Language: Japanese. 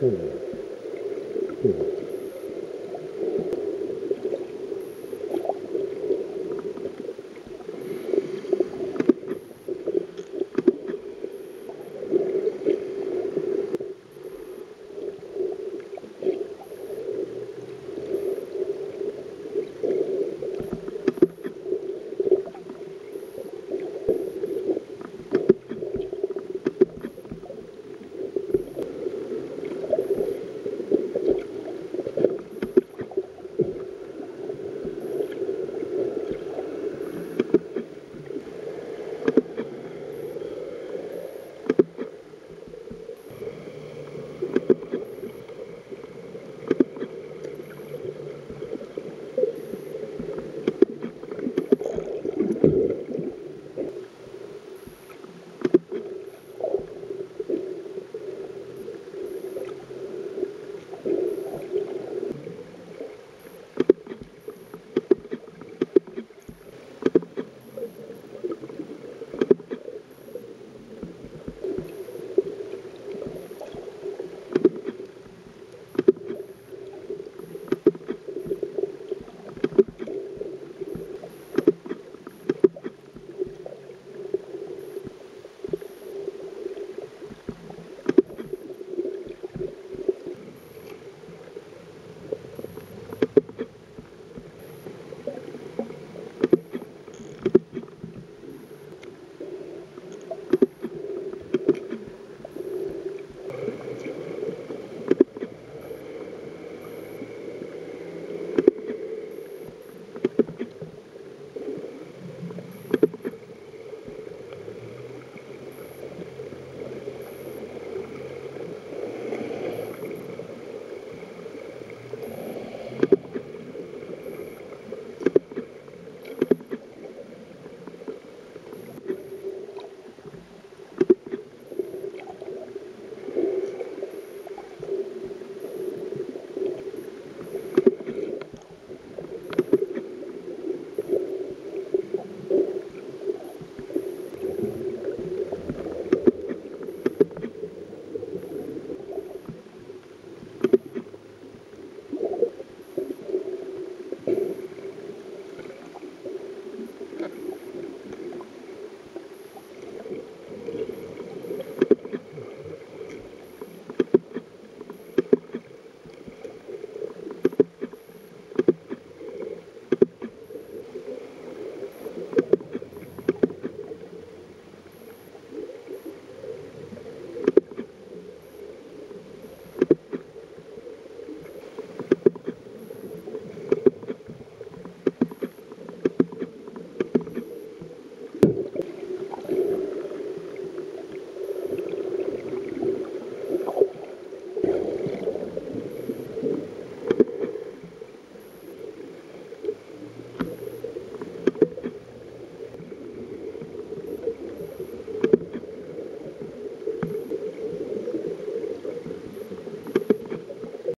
そう。そう。